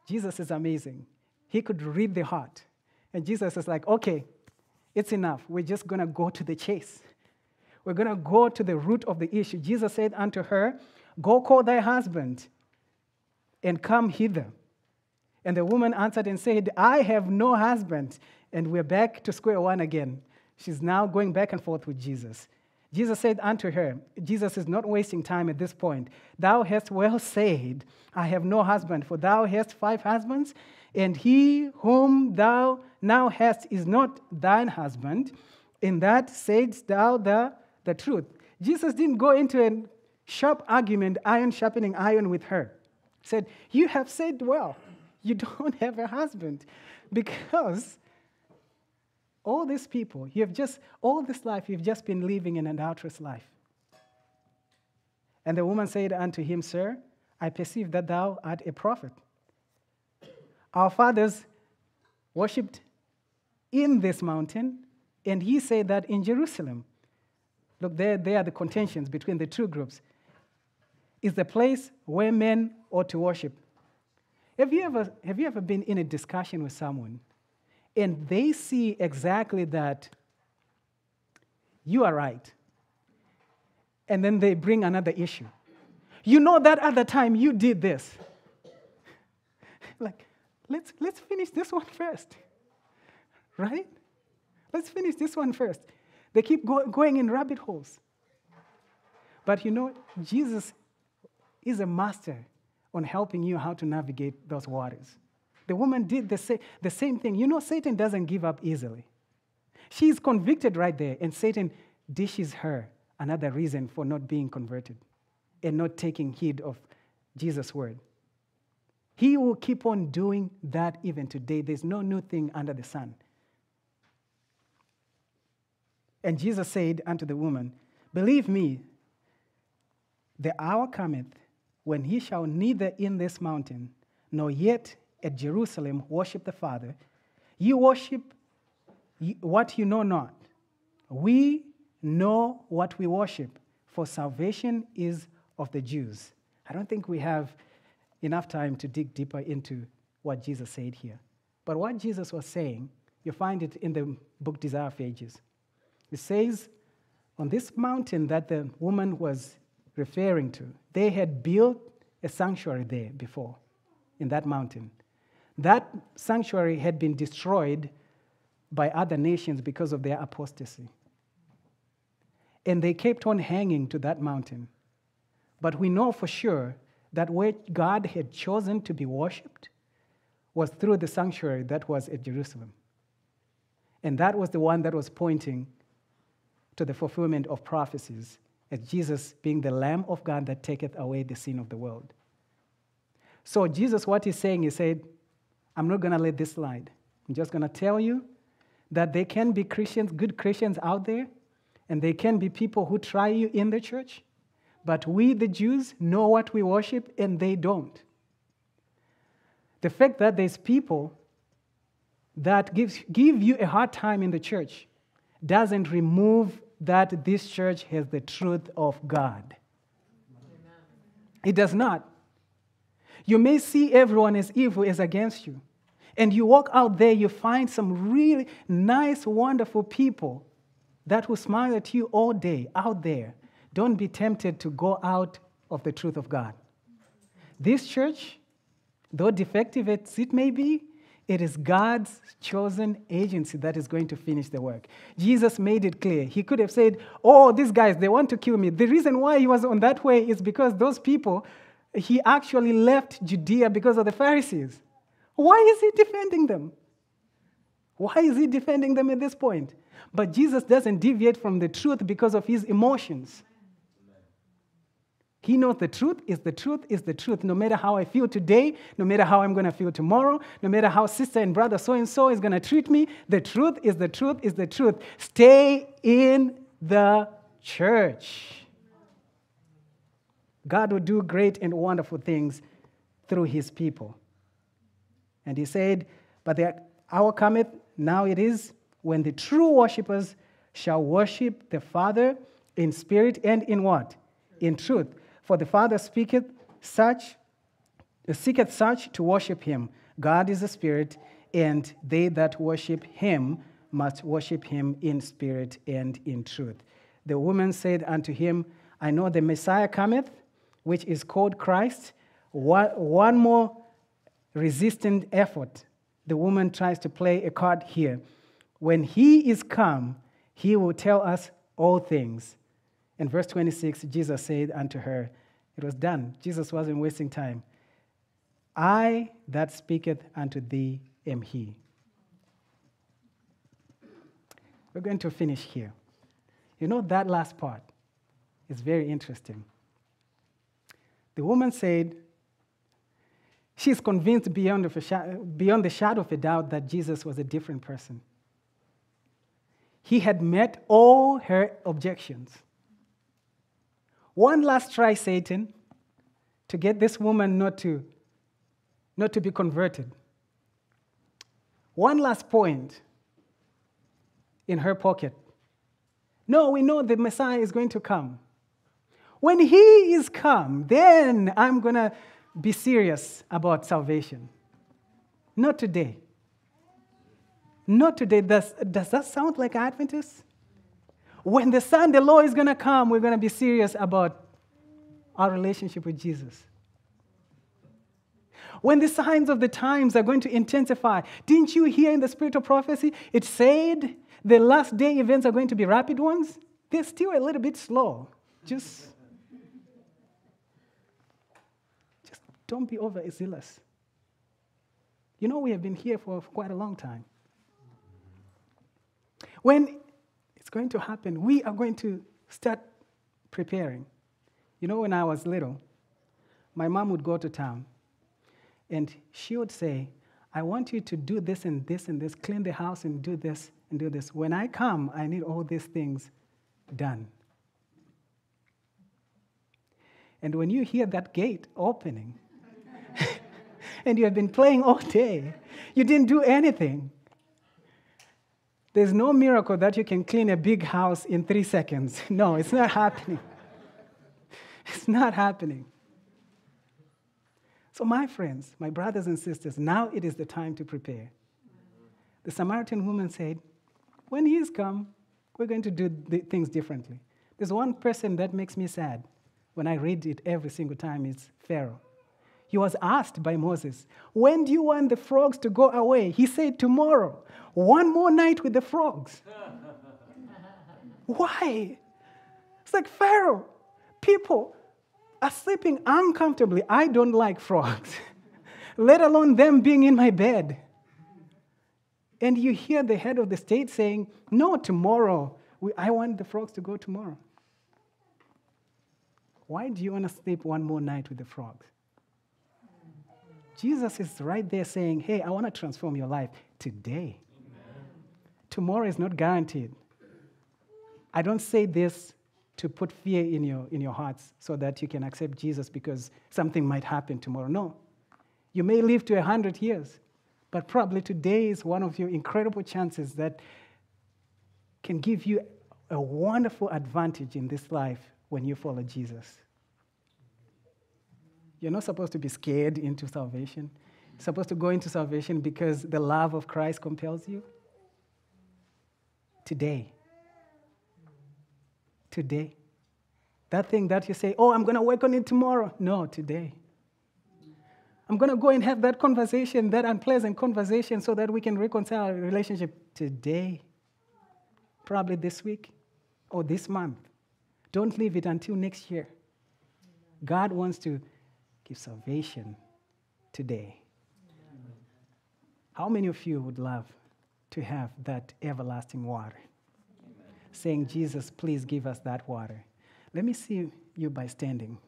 Jesus is amazing. He could read the heart. And Jesus is like, okay, it's enough. We're just going to go to the chase. We're going to go to the root of the issue. Jesus said unto her, Go call thy husband and come hither. And the woman answered and said, I have no husband. And we're back to square one again. She's now going back and forth with Jesus. Jesus said unto her, Jesus is not wasting time at this point. Thou hast well said, I have no husband, for thou hast five husbands, and he whom thou now hast is not thine husband. In that saidst thou the, the truth. Jesus didn't go into a sharp argument, iron sharpening iron with her. He said, You have said well, you don't have a husband. Because all these people, you have just, all this life, you've just been living in an adulterous life. And the woman said unto him, Sir, I perceive that thou art a prophet. Our fathers worshipped in this mountain, and he said that in Jerusalem. Look, there, there are the contentions between the two groups. Is the place where men ought to worship. Have you ever, have you ever been in a discussion with someone and they see exactly that you are right. And then they bring another issue. You know that other time you did this. like, let's, let's finish this one first. Right? Let's finish this one first. They keep go- going in rabbit holes. But you know, Jesus is a master on helping you how to navigate those waters. The woman did the, sa- the same thing. You know, Satan doesn't give up easily. She's convicted right there, and Satan dishes her another reason for not being converted and not taking heed of Jesus' word. He will keep on doing that even today. There's no new thing under the sun. And Jesus said unto the woman, Believe me, the hour cometh when he shall neither in this mountain nor yet at Jerusalem worship the Father. You worship what you know not. We know what we worship, for salvation is of the Jews. I don't think we have enough time to dig deeper into what Jesus said here. But what Jesus was saying, you find it in the book Desire of Ages. It says, on this mountain that the woman was referring to, they had built a sanctuary there before, in that mountain. That sanctuary had been destroyed by other nations because of their apostasy. And they kept on hanging to that mountain. But we know for sure that where God had chosen to be worshipped was through the sanctuary that was at Jerusalem. And that was the one that was pointing to the fulfillment of prophecies as Jesus being the Lamb of God that taketh away the sin of the world. So, Jesus, what he's saying, he said, I'm not going to let this slide. I'm just going to tell you that there can be Christians, good Christians out there, and there can be people who try you in the church, but we, the Jews, know what we worship and they don't. The fact that there's people that gives, give you a hard time in the church doesn't remove that this church has the truth of God. It does not. You may see everyone as evil as against you. And you walk out there, you find some really nice, wonderful people that will smile at you all day out there. Don't be tempted to go out of the truth of God. This church, though defective as it may be, it is God's chosen agency that is going to finish the work. Jesus made it clear. He could have said, Oh, these guys, they want to kill me. The reason why he was on that way is because those people, he actually left Judea because of the Pharisees. Why is he defending them? Why is he defending them at this point? But Jesus doesn't deviate from the truth because of his emotions. He knows the truth is the truth is the truth. No matter how I feel today, no matter how I'm going to feel tomorrow, no matter how sister and brother so and so is going to treat me, the truth is the truth is the truth. Stay in the church. God will do great and wonderful things through his people. And he said, But the hour cometh, now it is, when the true worshippers shall worship the Father in spirit and in what? In truth. For the Father speaketh such, seeketh such to worship him. God is a spirit, and they that worship him must worship him in spirit and in truth. The woman said unto him, I know the Messiah cometh, which is called Christ. One more resistant effort. The woman tries to play a card here. When he is come, he will tell us all things. In verse 26, Jesus said unto her, It was done. Jesus wasn't wasting time. I that speaketh unto thee am he. We're going to finish here. You know, that last part is very interesting. The woman said, She's convinced beyond, beyond the shadow of a doubt that Jesus was a different person. He had met all her objections. One last try, Satan, to get this woman not to, not to be converted. One last point in her pocket. No, we know the Messiah is going to come. When he is come, then I'm going to be serious about salvation. Not today. Not today. Does, does that sound like Adventists? When the Son, the Lord, is going to come, we're going to be serious about our relationship with Jesus. When the signs of the times are going to intensify, didn't you hear in the spirit of prophecy? It said the last day events are going to be rapid ones. They're still a little bit slow. Just don't be overzealous. You know, we have been here for quite a long time. When it's going to happen, we are going to start preparing. You know, when I was little, my mom would go to town and she would say, I want you to do this and this and this, clean the house and do this and do this. When I come, I need all these things done. And when you hear that gate opening, and you have been playing all day, you didn't do anything. There's no miracle that you can clean a big house in three seconds. No, it's not happening. It's not happening. So, my friends, my brothers and sisters, now it is the time to prepare. The Samaritan woman said, When he is come, we're going to do things differently. There's one person that makes me sad when I read it every single time it's Pharaoh. He was asked by Moses, When do you want the frogs to go away? He said, Tomorrow. One more night with the frogs. Why? It's like Pharaoh. People are sleeping uncomfortably. I don't like frogs, let alone them being in my bed. And you hear the head of the state saying, No, tomorrow. I want the frogs to go tomorrow. Why do you want to sleep one more night with the frogs? Jesus is right there saying, Hey, I want to transform your life today. Amen. Tomorrow is not guaranteed. I don't say this to put fear in your, in your hearts so that you can accept Jesus because something might happen tomorrow. No. You may live to 100 years, but probably today is one of your incredible chances that can give you a wonderful advantage in this life when you follow Jesus. You're not supposed to be scared into salvation. You're supposed to go into salvation because the love of Christ compels you. Today. Today. That thing that you say, oh, I'm going to work on it tomorrow. No, today. I'm going to go and have that conversation, that unpleasant conversation, so that we can reconcile our relationship today. Probably this week or this month. Don't leave it until next year. God wants to salvation today. How many of you would love to have that everlasting water? Amen. Saying, Jesus, please give us that water. Let me see you by standing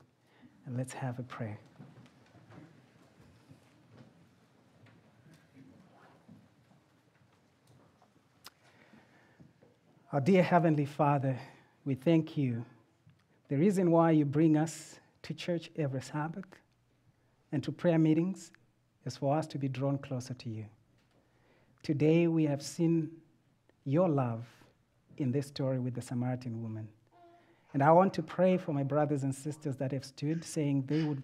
and let's have a prayer. Our dear Heavenly Father, we thank you. The reason why you bring us to church every Sabbath and to prayer meetings is for us to be drawn closer to you. Today we have seen your love in this story with the Samaritan woman. And I want to pray for my brothers and sisters that have stood saying they would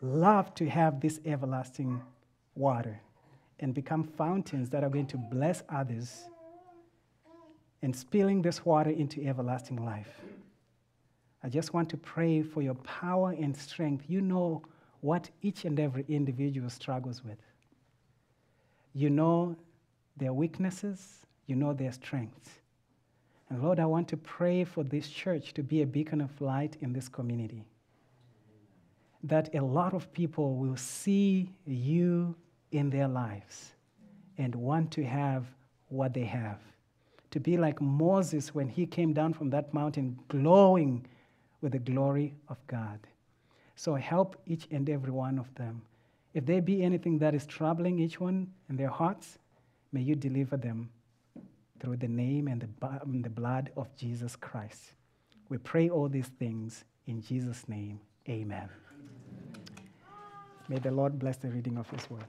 love to have this everlasting water and become fountains that are going to bless others and spilling this water into everlasting life. I just want to pray for your power and strength. You know what each and every individual struggles with. You know their weaknesses, you know their strengths. And Lord, I want to pray for this church to be a beacon of light in this community. That a lot of people will see you in their lives and want to have what they have. To be like Moses when he came down from that mountain, glowing with the glory of God. So help each and every one of them. If there be anything that is troubling each one in their hearts, may you deliver them through the name and the, the blood of Jesus Christ. We pray all these things in Jesus' name. Amen. May the Lord bless the reading of His word.